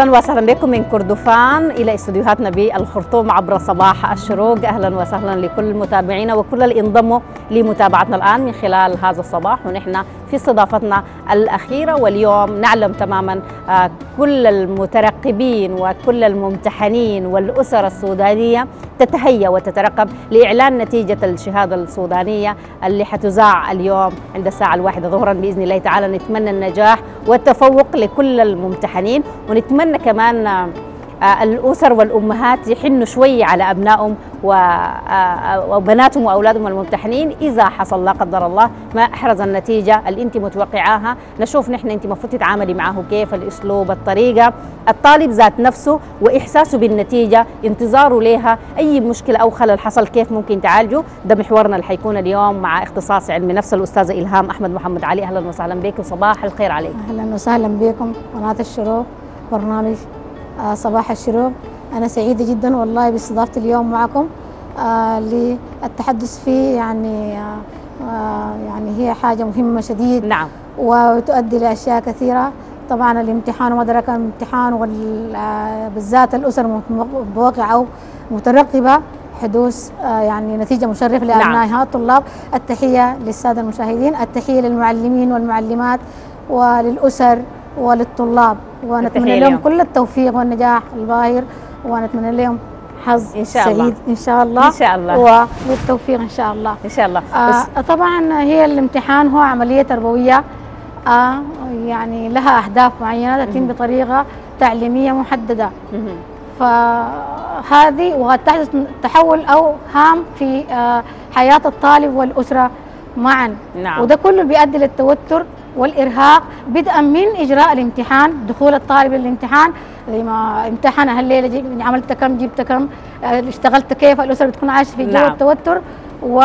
أهلا وسهلا بكم من كردفان إلى استديوهاتنا بالخرطوم عبر صباح الشروق. أهلا وسهلا لكل متابعينا وكل اللي انضموا لمتابعتنا الآن من خلال هذا الصباح. ونحن في استضافتنا الأخيرة واليوم نعلم تماما آه، كل المترقبين وكل الممتحنين والأسر السودانية تتهيأ وتترقب لإعلان نتيجة الشهادة السودانية اللي حتذاع اليوم عند الساعة الواحدة ظهرا بإذن الله تعالى. نتمنى النجاح والتفوق لكل الممتحنين ونتمنى كمان آه، آه، الأسر والأمهات يحنوا شوية على أبنائهم و- آه، وبناتهم وأولادهم الممتحنين. إذا حصل لا قدر الله ما أحرز النتيجة اللي أنت متوقعاها. نشوف نحن أنت المفروض تتعاملي معه كيف الأسلوب الطريقة. الطالب ذات نفسه وإحساسه بالنتيجة انتظاره لها أي مشكلة أو خلل حصل كيف ممكن تعالجه؟ ده محورنا اللي حيكون اليوم مع اختصاص علم نفس الأستاذة إلهام أحمد محمد علي. أهلا وسهلا بك وصباح الخير عليك. أهلا وسهلا بكم. قناه الشروق برنامج آه، صباح الشروق. أنا سعيدة جدا والله باستضافتي اليوم معكم آه، للتحدث فيه. يعني آه، آه، يعني هي حاجة مهمة شديد نعم. وتؤدي لأشياء كثيرة. طبعا الامتحان وما أدراك الامتحان وبالذات الأسر المتوقعه أو مترقبة. حدوث آه، يعني نتيجة مشرفة لأبنائها الطلاب. التحية للسادة المشاهدين التحية للمعلمين والمعلمات وللأسر. وللطلاب ونتمنى لهم. كل التوفيق والنجاح الباهر ونتمنى لهم حظ إن شاء الله. سعيد إن شاء الله إن شاء الله. والتوفيق إن شاء الله إن شاء الله آه طبعا هي الامتحان هو عملية تربوية آه يعني لها أهداف معينة تتم بطريقة تعليمية محددة. فهذه وقد تحدث تحول أو هام في آه حياة الطالب والأسرة معا نعم. وده كله بيؤدي للتوتر والإرهاق بدءا من إجراء الامتحان دخول الطالب للامتحان. زي ما امتحن هالليلة جي- عملت كم جبت كم آه، اشتغلت كيف الأسرة بتكون عايشة في جو نعم. التوتر. و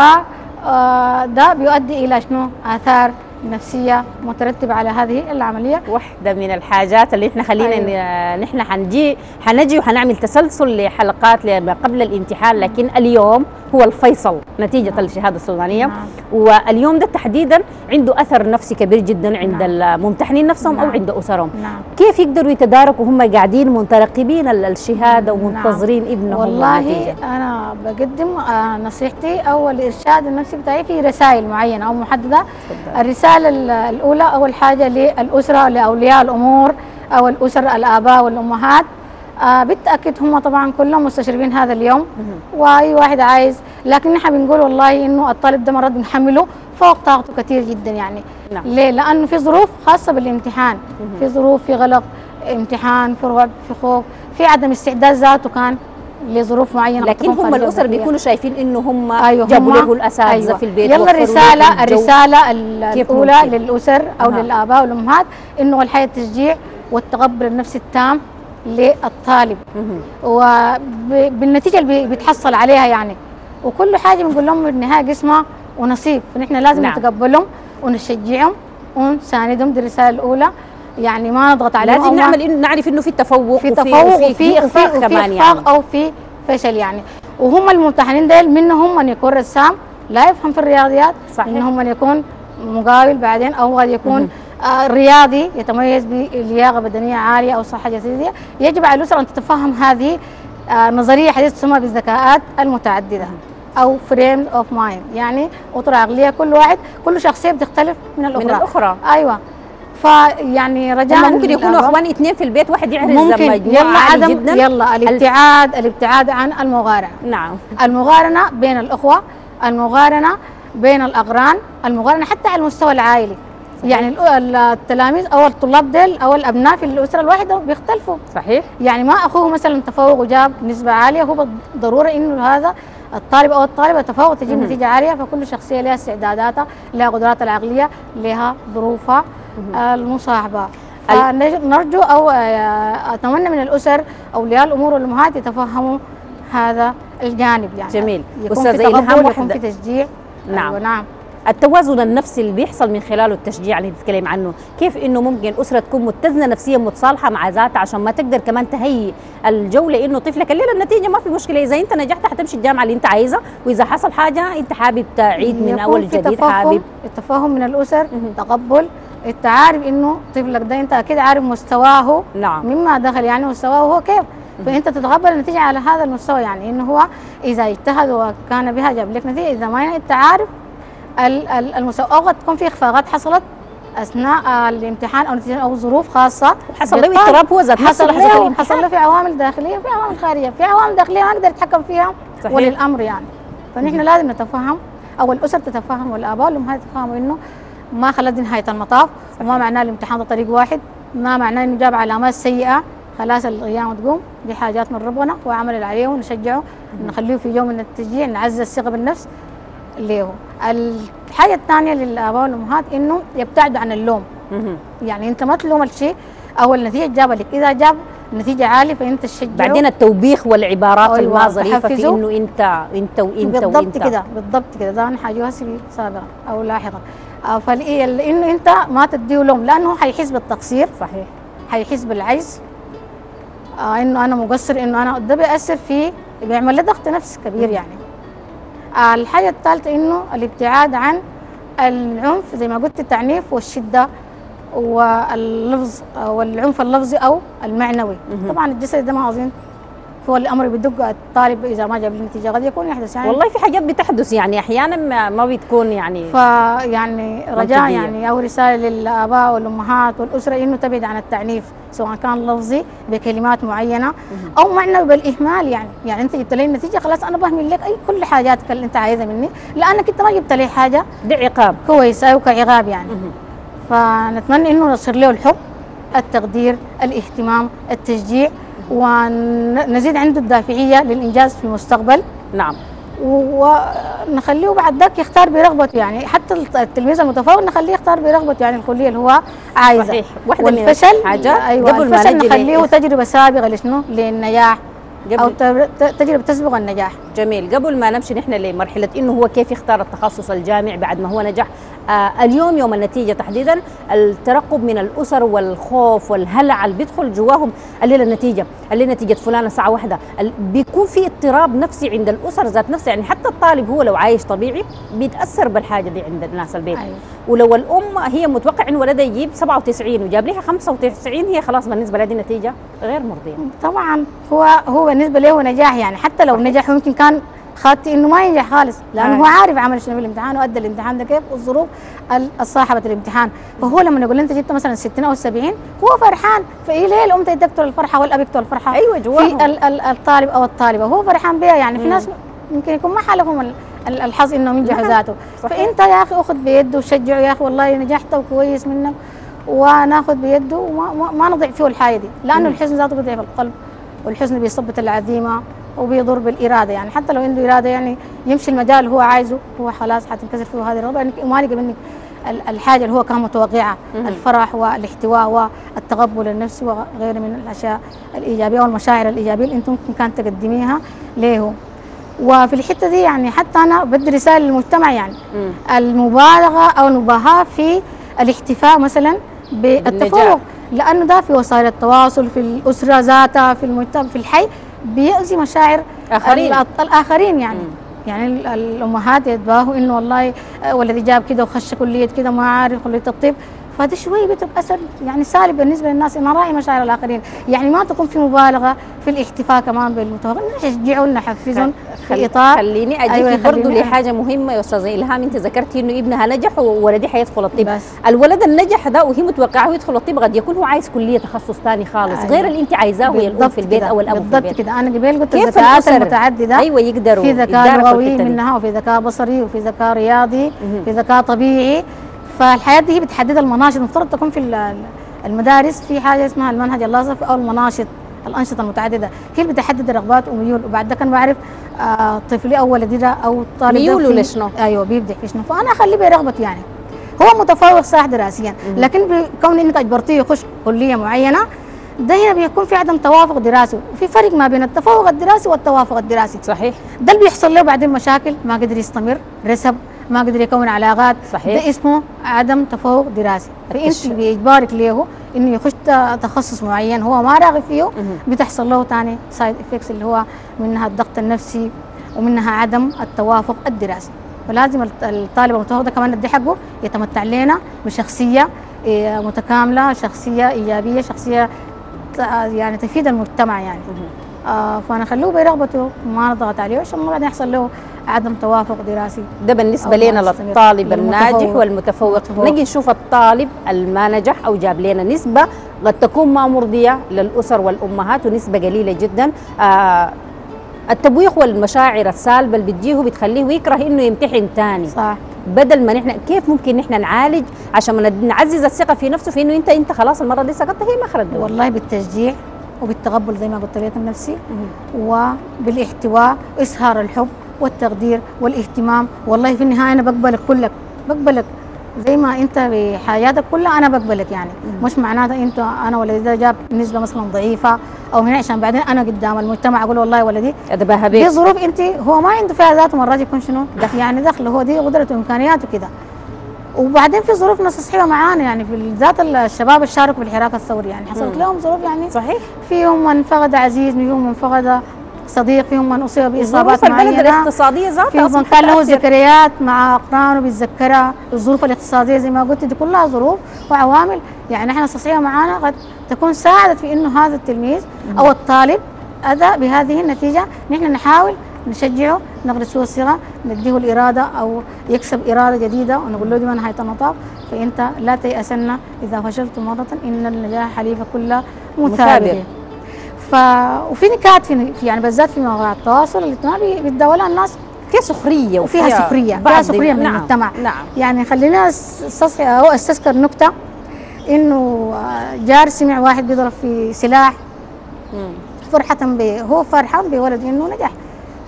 آه، ده بيؤدي إلى شنو؟ آثار نفسية مترتبة على هذه العملية. واحدة من الحاجات اللي إحنا خلينا أيوة. نحن حنجي حنجي وحنعمل تسلسل لحلقات قبل الامتحان. لكن اليوم هو الفيصل نتيجة الشهادة السودانية نعم. واليوم ده تحديدا عنده أثر نفسي كبير جدا عند نعم. الممتحنين نفسهم أو نعم. عند أسرهم نعم كيف يقدروا يتداركوا هم قاعدين منترقبين ال- الشهادة نعم. ومنتظرين ابنهم والله النتيجة أنا بقدم آه، نصيحتي أو الإرشاد النفسي بتاعي في رسائل معينة أو محددة تفضل. الرسالة ال- الأولى أول حاجة للأسرة لأولياء الأمور أو الأسر الآباء والأمهات آه بالتأكيد هم طبعا كلهم مستشرفين هذا اليوم وأي واحد عايز لكن نحن بنقول والله إنه الطالب ده مرات بنحمله فوق طاقته كثير جدا يعني نعم. ليه؟ لأنه في ظروف خاصة بالامتحان في ظروف في غلق امتحان في رعب في خوف في عدم استعداد ذاته كان لظروف معينة لكن هم الظروفية. بيكونوا شايفين إنه هم أيوه جابوا له الأساتذة أيوة. في البيت يلا الرسالة. الرسالة الأولى؟ للأسر أو أها. للآباء والأمهات إنه الحياة التشجيع والتقبل النفسي التام للطالب. وبالنتيجه اللي بي- بيتحصل عليها يعني. وكل حاجة بنقول لهم بالنهاية قسمة ونصيب. فنحن لازم نعم. نتقبلهم ونشجعهم ونساندهم دي الرساله الأولى. يعني ما نضغط عليهم. لازم نعمل إنه نعرف إنه في تفوق في تفوق وفي وفي إخفاق وفي كمان يعني. أو في فشل يعني. وهم الممتحنين ديل منهم من يكون رسام لا يفهم في الرياضيات صحيح. منهم من يكون مقاول بعدين أو قد يكون رياضي يتميز بلياقة بدنية عالية أو صحة جسدية يجب على الأسرة أن تتفهم هذه آه نظرية حديثة تسمى بالذكاءات المتعددة أو frame of mind يعني اطر عقلية كل واحد كل شخصية بتختلف من الأخرى. من الأخرى. أيوه. فيعني رجاء ممكن يكونوا إخوان اثنين في البيت واحد يعرف ممكن. يلا عدم جدا. يلا الابتعاد الابتعاد عن المغارنه نعم. المغارنة بين الأخوة المغارنة بين الاقران المغارنة حتى على المستوى العائلي. يعني التلاميذ أو الطلاب ديل أو الأبناء في الأسرة الواحدة بيختلفوا صحيح يعني ما أخوه مثلا تفوق وجاب نسبة عالية هو بالضروره إنه هذا الطالب أو الطالبة تفوق تجيب. نتيجة عالية فكل شخصية لها استعداداتها لها قدراتها العقلية لها ظروفها المصاحبة فنرجو أو آه، أتمنى من الأسر أولياء الأمور والامهات يتفهموا هذا الجانب يعني جميل. يكون في تقبل يكون وحدة. في تشجيع نعم. أيوة نعم التوازن النفسي اللي بيحصل من خلاله التشجيع اللي بتتكلم عنه. كيف إنه ممكن أسرة تكون متزنة نفسيا متصالحة مع ذاتها عشان ما تقدر كمان تهيئ الجو لأنه طفلك؟ الليلة النتيجة ما في مشكلة. إذا أنت نجحت حتمشي الجامعة اللي أنت عايزها وإذا حصل حاجة أنت حابب تعيد من أول جديد حابب. التفاهم من الأسر. تقبل. أنت عارف إنه طفلك ده أنت أكيد عارف مستواه نعم. مما دخل. يعني مستواه هو كيف؟ فأنت تتقبل النتيجة على هذا المستوى. يعني إنه هو إذا اجتهد وكان بها جاب لك نتيجة. إذا ما انت عارف ال- ال- المستوى أو قد تكون في اخفاقات حصلت أثناء الامتحان أو أو ظروف خاصة حصل له. اضطراب هو ذات حصل له حصل له في عوامل داخلية وفي عوامل خارجية في عوامل داخلية ما نقدر نتحكم فيها صحيح. ولي الامر يعني فنحن لازم نتفهم أو الأسر تتفهم والآباء والامهات يتفهموا إنه ما خلت دي نهاية المطاف وما معناه الامتحان ده طريق واحد ما معناه إنه جاب علامات سيئة خلاص القيامه تقوم دي حاجات من ربنا وعمل عليه ونشجعه نخليه في يوم من التشجيع نعزز الثقه بالنفس له الحاجة الثانية للاباء والامهات إنه يبتعدوا عن اللوم. يعني أنت ما تلوم الشيء أو النتيجة جابها لك. إذا جاب نتيجة عالية فأنت تشجعه بعدين التوبيخ والعبارات أيوة، الما ظريفه في تحفزه. إنه أنت أنت وإنت بالضبط كده بالضبط كده. ده أنا حاجة هسي سابقا أو لاحقا آه، إنه أنت ما تديه لوم لأنه حيحس بالتقصير. صحيح. حيحس بالعجز. آه إنه أنا مقصر إنه أنا ده بيأثر في بيعمل له ضغط نفس كبير يعني. الحاجة الثالثه إنه الابتعاد عن العنف زي ما قلت التعنيف والشدة واللفظ والعنف اللفظي أو المعنوي. طبعا الجسد ده ما اظن هو الأمر بدق الطالب إذا ما جاب لي نتيجه قد يكون يحدث يعني والله في حاجات بتحدث يعني أحيانا ما, ما بتكون يعني. فيعني رجاء. يعني أو رسالة للآباء والأمهات والأسرة إنه تبعد عن التعنيف سواء كان لفظي بكلمات معينة أو معنوي بالإهمال يعني. يعني أنت جبت لي النتيجة خلاص أنا بهمل لك أي كل حاجاتك اللي أنت عايزها مني لأنك أنت ما جبت لي حاجة ده عقاب كويسة أو كعقاب يعني. فنتمنى إنه نصير له الحب التقدير الاهتمام التشجيع ونزيد عنده الدافعية للإنجاز في المستقبل. نعم. ونخليه بعد ذاك يختار برغبته يعني حتى التلميذ المتفوق نخليه يختار برغبته يعني الكليه اللي هو عايزة. صحيح. واحدة من والفشل الحاجة. أيوه قبل ما الفشل نجي نخليه ل- تجربة سابقة لشنو؟ للنجاح. أو قبل تجربة تسبق النجاح. جميل. قبل ما نمشي نحن لمرحلة إنه هو كيف يختار التخصص الجامعي بعد ما هو نجح اليوم يوم النتيجة تحديدا الترقب من الأسر والخوف والهلع اللي بيدخل جواهم الليلة النتيجة. الليلة نتيجة فلان الساعة واحدة. ال- بيكون في اضطراب نفسي عند الأسر ذات نفسها يعني حتى الطالب هو لو عايش طبيعي بيتأثر بالحاجة دي عند الناس البيت. أيوة. ولو الأم هي متوقع إنه ولدها يجيب 97 وجاب لها 95 هي خلاص بالنسبة لها دي نتيجة غير مرضية. طبعا هو هو بالنسبة له نجاح يعني. حتى لو نجح يمكن كان خاطي إنه ما ينجح خالص لأنه. هو عارف عمل شنو الامتحان وأدى الامتحان ده كيف؟ والظروف ال- الصاحبة الامتحان. فهو لما يقول أنت جبت مثلا 60 أو 70 هو فرحان. فإيه ليه الأم تقتل الفرحة والأب يقتل الفرحة؟ أيوه جواهم في ال- ال- الطالب أو الطالبة. هو فرحان بها يعني في ناس يمكن يكون ما حالهم ال- ال- الحظ انهم ينجحوا نعم. ذاته. فإنت يا أخي أخذ بيده وشجعه يا أخي والله نجحت وكويس منك وناخذ بيده وما ما, ما نضيع فيه الحاجة دي. لأنه. الحزن ذاته بيضعف القلب والحزن بيثبت العزيمة. وبيضر بالإرادة يعني حتى لو عنده إرادة يعني يمشي المجال اللي هو عايزه هو خلاص حتنكسر فيه هذه الرغبه يعني ما لقى منك ال- الحاجة اللي هو كان متوقعها. الفرح والاحتواء والتقبل النفسي وغيره من الأشياء الإيجابية والمشاعر الإيجابية اللي انت ممكن كانت تقدميها له وفي الحتة دي يعني حتى أنا بدي رساله للمجتمع يعني مم. المبالغة أو المباهاه في الاحتفاء مثلا بالتفوق. لأنه ده في وسائل التواصل في الأسرة ذاتها في المجتمع في الحي بيأذي مشاعر آخرين. ال- الاخرين يعني مم. يعني ال- الأمهات يتباهوا إنه والله آه، ولدي جاب كده وخش كلية كده ما عارف كلية الطب فهذا شوي بيترك اثر يعني سالب بالنسبة للناس انه راعي مشاعر الآخرين. يعني ما تكون في مبالغة في الاحتفاء كمان بالمتفوق نشجعهم نحفزهم في خل- إطار. خليني أجيكي أيوة، برضه لحاجة مهمة يا أستاذة إلهام. أنت ذكرتي إنه ابنها نجح وولدي حيدخل الطب. بس. الولد النجح ده وهي متوقعة يدخل الطب قد يكون هو عايز كلية تخصص ثاني خالص أيوة. غير اللي أنت عايزاه وهي الأم في البيت أو الأب في بالضبط كده. أنا قبل قلت كيف الذكاءات المتعددة. أيوه يقدروا في ذكاء لغوي. منها وفي ذكاء بصري وفي ذكاء رياضي. في ذكاء طبيعي. فالحياة دي هي بتحدد المناشط المفترض تكون في ال- المدارس في حاجة اسمها المنهج اللاصق أو المناشط الأنشطة المتعددة. هي اللي بتحدد الرغبات وميول؟ وبعد ده كان بعرف آه طفلي أو ولدي ده أو طالب ميوله لشنو؟ أيوه بيبدع في شنو؟ فأنا أخليه برغبته يعني. هو متفوق صح دراسيا لكن بكون إنك أجبرتيه يخش كلية معينة ده هنا بيكون في عدم توافق دراسي. وفي فرق ما بين التفوق الدراسي والتوافق الدراسي. صحيح. ده اللي بيحصل له بعدين مشاكل ما قدر يستمر رسب ما قدر يكون علاقات صحيح. ده اسمه عدم تفوق دراسي. فإنت بإجبارك له إنه يخش تخصص معين هو ما راغب فيه بتحصل له ثاني side effects اللي هو منها الضغط النفسي ومنها عدم التوافق الدراسي. فلازم الط- الطالب المتفوق ده كمان ندي حقه يتمتع لنا بشخصية إيه، متكاملة شخصية إيجابية شخصية يعني تفيد المجتمع يعني. آه فنخلوه برغبته وما نضغط عليه عشان ما بعدين يحصل له عدم توافق دراسي ده بالنسبة أو لنا ما. للطالب. الناجح والمتفوق المتفوق. نجي نشوف الطالب الما نجح أو جاب لنا نسبة قد تكون ما مرضية للأسر والأمهات ونسبة قليلة جدا آه التبويخ والمشاعر السالبة اللي بتجيه بتخليه يكره إنه يمتحن تاني صح بدل ما نحن كيف ممكن نحن نعالج عشان ما نعزز الثقة في نفسه في إنه أنت أنت خلاص المرة دي سقطت هي مخرج والله بالتشجيع وبالتقبل زي ما قلت لك النفسي وبالاحتواء إظهار الحب والتقدير والاهتمام. والله في النهاية أنا بقبلك كلك. بقبلك زي ما أنت بحاجاتك كلها أنا بقبلك يعني. مش معناتها أنت أنا ولدي جاب نسبة مثلا ضعيفة أو من عشان بعدين أنا قدام المجتمع أقول والله ولدي أدبها دي بيك. ظروف أنت هو ما عنده فيها ذاته مرات يكون شنو؟ يعني دخل هو دي قدرته وإمكانياته كده. وبعدين في ظروف تصحيح معانا يعني في ذات الشباب اللي شاركوا في الحراك الثوري. يعني حصلت. لهم ظروف يعني صحيح. فيهم من فقد عزيز فيهم من فقد صديق فيهم من أصيب بإصابات معينة. الاقتصادية ذاتها فيهم من كان له. ذكريات مع أقرانه بيتذكرها الظروف الاقتصادية زي ما قلت دي كلها ظروف وعوامل. يعني إحنا التصحيح معانا قد تكون ساعدت في إنه هذا التلميذ أو الطالب أدى بهذه النتيجة. نحن نحاول نشجعه نغرس له الثقه نديه الإرادة أو يكسب إرادة جديدة ونقول له دي ما نهايه المطاف فأنت لا تيأسن إذا فشلت مرة إن النجاح حليف كل مثابر. ف وفي نكات في يعني بالذات في مواقع التواصل الاجتماعي بيتداولها الناس. فيها سخرية وفيها سخرية فيها سخرية من نعم المجتمع. نعم. يعني خلينا أو أستذكر نكتة إنه آه، جار سمع واحد بيضرب في سلاح. فرحة به هو فرحان بولد إنه نجح.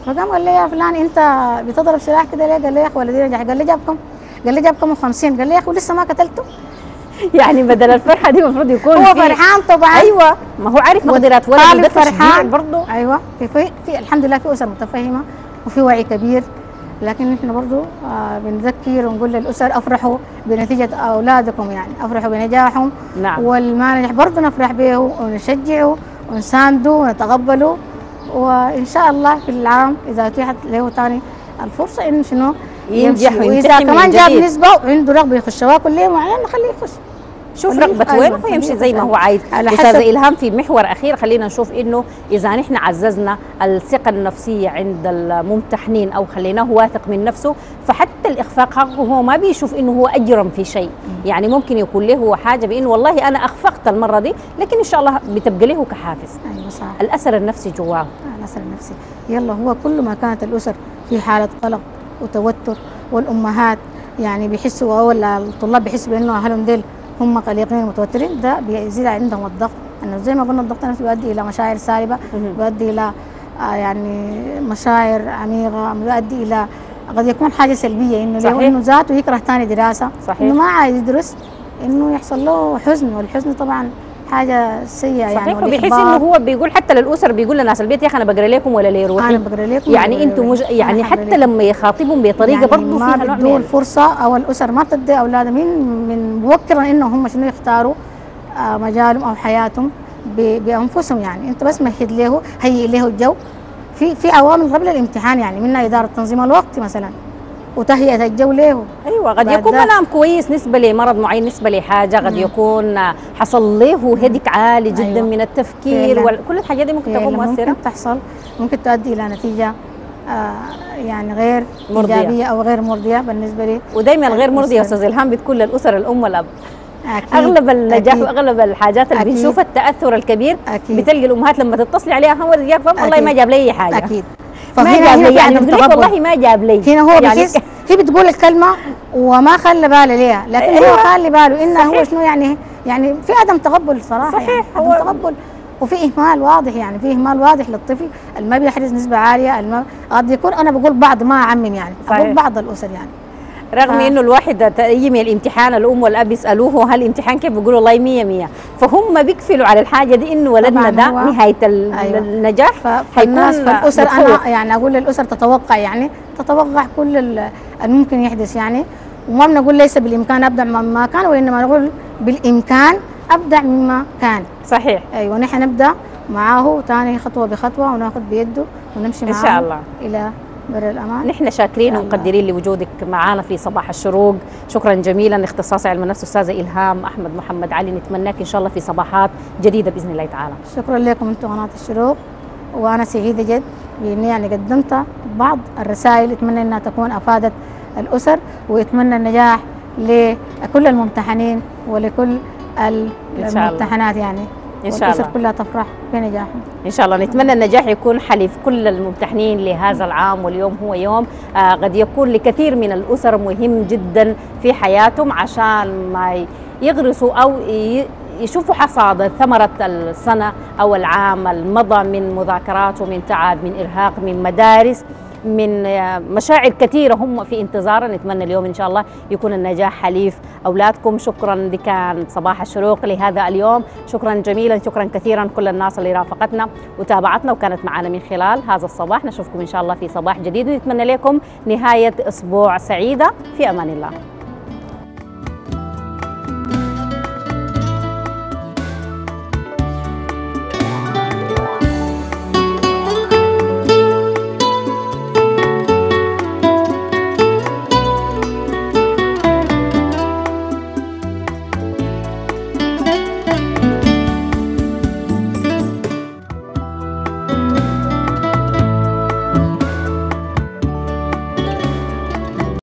فقام قال لي يا فلان انت بتضرب سلاح كده ليه؟ قال لي يا أخي ولدي نجح قال لي جاب كم؟ قال لي جاب كم 50 قال لي يا أخي ولسه ما قتلته يعني بدل الفرحة دي المفروض يكون هو فرحان طبعا. أيوه ما هو عارف مقدرات ولده ده فرحان. برضه. أيوه في, في, في الحمد لله في أسر متفهمة وفي وعي كبير لكن نحن برضو آه بنذكر ونقول للأسر أفرحوا بنتيجة أولادكم يعني أفرحوا بنجاحهم نعم. والما نجح. برضو نفرح به ونشجعه ونسانده ونتقبله. وإن شاء الله في العام إذا اتيحت له ثاني الفرصة إنه شنو ينجح يمشي. وإذا كمان جاب. نسبة وعنده رغبه يخشها كلية معينة نخليه يخش شوف خليه- رغبة أيوة، وين خليه ويمشي زي ما. هو عايز حسب- إلهام في محور أخير خلينا نشوف إنه إذا نحن عززنا الثقة النفسية عند الممتحنين أو خليناه واثق من نفسه فحتى الإخفاق حقه هو ما بيشوف إنه هو أجرم في شيء. يعني ممكن يكون له حاجة بإنه والله أنا أخفقت المرة دي لكن إن شاء الله بتبقى له كحافز. أيوه صح. الأثر النفسي جواه. الأثر النفسي. يلا هو كل ما كانت الأسر في حالة قلق وتوتر والأمهات يعني بيحسوا أو الطلاب بيحسوا بأنه أهلهم ديل هم قلقين ومتوترين ده بيزيد عندهم الضغط. أنه زي ما قلنا الضغط النفسي بيؤدي إلى مشاعر سالبة مهم. بيؤدي إلى آه يعني مشاعر عميقة بيؤدي إلى قد يكون حاجة سلبية إنه لو صحيح. إنه ذاته يكره ثاني دراسة صحيح. إنه ما عايز يدرس إنه يحصل له حزن والحزن طبعا حاجة سيئة يعني صحيح وبيحس والإحباط. إنه هو بيقول حتى للأسر بيقول لناس البيت يا أخي أنا بقرأ لكم ولا لي روحي أنا بقرأ لكم يعني أنتم مج... يعني حتى. لما يخاطبهم بطريقة يعني برضه ما بدوا من الفرصة أو الأسر ما بتدي أولادها من من مبكرا إنه هم شنو يختاروا آه مجالهم أو حياتهم ب- بأنفسهم يعني أنت بس مهد له هيئ له الجو في في عوامل قبل الامتحان يعني منها إدارة تنظيم الوقت مثلا وتهيئة الجو له أيوه قد يكون منام كويس نسبة لمرض معين نسبة لحاجة قد مم. يكون حصل له هدك عالي جدا أيوة. من التفكير. وكل الحاجات دي ممكن تكون مؤثره ممكن تحصل ممكن تؤدي إلى نتيجة آه يعني غير مرضية. إيجابية أو غير مرضية بالنسبة لي ودايما غير مرضي يا الأسر. أستاذ إلهام بتكون للأسر الأم والأب أكيد أغلب النجاح أكيد. واغلب الحاجات اللي. بنشوف التأثر الكبير أكيد بتلقي الأمهات لما تتصلي عليها هم ولدك والله. ما جاب لي أي حاجة أكيد ما جاب لي يعني بتقول لك. والله ما جاب لي هنا هو يعني هي بتقول الكلمة وما خلى باله ليها لكن أيوة. هو خلى باله إنه هو. شنو يعني يعني في عدم تقبل صراحة صحيح، يعني هو- عدم تقبل وفي إهمال واضح يعني في إهمال واضح للطفل اللي ما بيحرز نسبة عالية الم- قد يكون أنا بقول بعض ما أعمم يعني صحيح. أقول بعض الأسر يعني رغم ف- إنه الواحد يجي الامتحان الأم والأب يسألوه هل الامتحان كيف؟ بيقولوا والله 100 100 فهم بيقفلوا على الحاجة دي إنه ولدنا ده نهاية أيوة. النجاح. ف- فالناس متفوق. أنا يعني أقول للأسر تتوقع يعني تتوقع كل ال- الممكن يحدث يعني. وما بنقول ليس بالإمكان أبدع مما كان وإنما نقول بالإمكان أبدع مما كان. صحيح. أيوه نحن نبدأ معاه تاني خطوة بخطوة وناخذ بيده ونمشي معاه شاء الله. إلى بر الأمان. نحن شاكرين. ومقدرين لوجودك معنا في صباح الشروق. شكرا جميلا اختصاص علم النفس أستاذة إلهام أحمد محمد علي. نتمناك إن شاء الله في صباحات جديدة بإذن الله تعالى. شكرا لكم أنتم قناة الشروق. وأنا سعيدة جد بإني يعني قدمت بعض الرسائل. أتمنى إنها تكون أفادت الأسر وأتمنى النجاح لكل الممتحنين ولكل. الممتحنات يعني. إن شاء الله. كلها تفرح بنجاحهم إن شاء الله. نتمنى النجاح يكون حليف كل الممتحنين لهذا العام واليوم هو يوم آه قد يكون لكثير من الأسر مهم جدا في حياتهم عشان ما يغرسوا أو ي- يشوفوا حصاد ثمرة السنة أو العام المضى من مذاكرات ومن تعب من إرهاق من مدارس. من آه، مشاعر كثيرة هم في انتظارها نتمنى اليوم إن شاء الله يكون النجاح حليف أولادكم. شكرا دي صباح الشروق لهذا اليوم. شكرا جميلا شكرا كثيرا كل الناس اللي رافقتنا وتابعتنا وكانت معنا من خلال هذا الصباح. نشوفكم إن شاء الله في صباح جديد ونتمنى لكم نهاية أسبوع سعيدة. في أمان الله.